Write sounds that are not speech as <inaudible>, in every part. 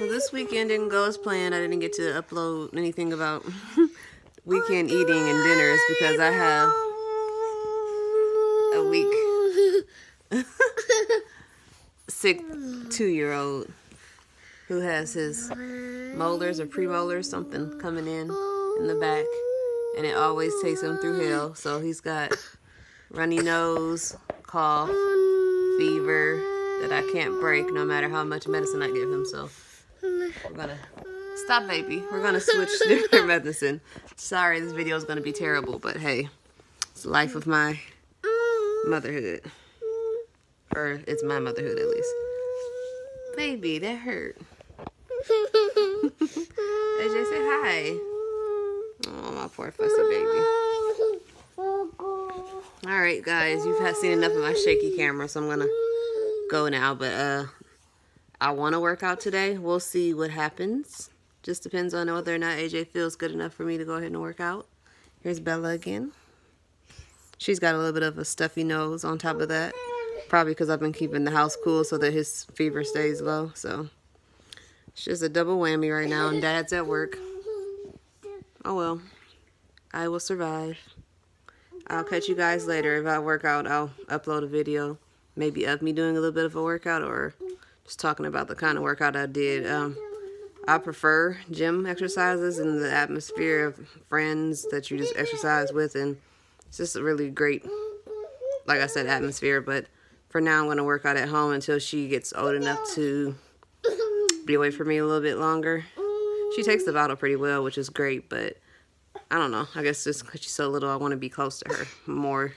So this weekend didn't go as planned. I didn't get to upload anything about <laughs> weekend eating and dinners because I have a weak <laughs> sick two-year-old who has his molars or premolars, something coming in in the back, and it always takes him through hell. So he's got runny nose, cough, fever that I can't break no matter how much medicine I give him. So we're gonna stop, baby. We're gonna switch different <laughs> medicine. Sorry, this video is gonna be terrible, but hey, it's the life of my motherhood, or it's my motherhood at least. Baby, that hurt. AJ, say hi. Oh, my poor fussy baby. All right, guys, you've had seen enough of my shaky camera, so I'm gonna go now. But uh, I want to work out today. We'll see what happens. Just depends on whether or not AJ feels good enough for me to go ahead and work out. Here's Bella again. She's got a little bit of a stuffy nose on top of that. Probably because I've been keeping the house cool so that his fever stays low. So it's just a double whammy right now, and Dad's at work. Oh well, I will survive. I'll catch you guys later. If I work out, I'll upload a video, maybe of me doing a little bit of a workout or just talking about the kind of workout I did. Um, I prefer gym exercises and the atmosphere of friends that you just exercise with, and it's just a really great, like I said, atmosphere. But for now, I'm going to work out at home until she gets old enough to be away from me a little bit longer. She takes the bottle pretty well, which is great, but I don't know. I guess just because she's so little, I want to be close to her more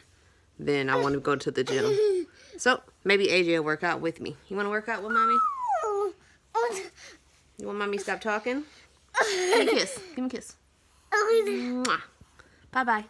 than I want to go to the gym. So maybe AJ will work out with me. You want to work out with mommy? You want mommy to stop talking? Give me a kiss. Give me a kiss. Bye-bye.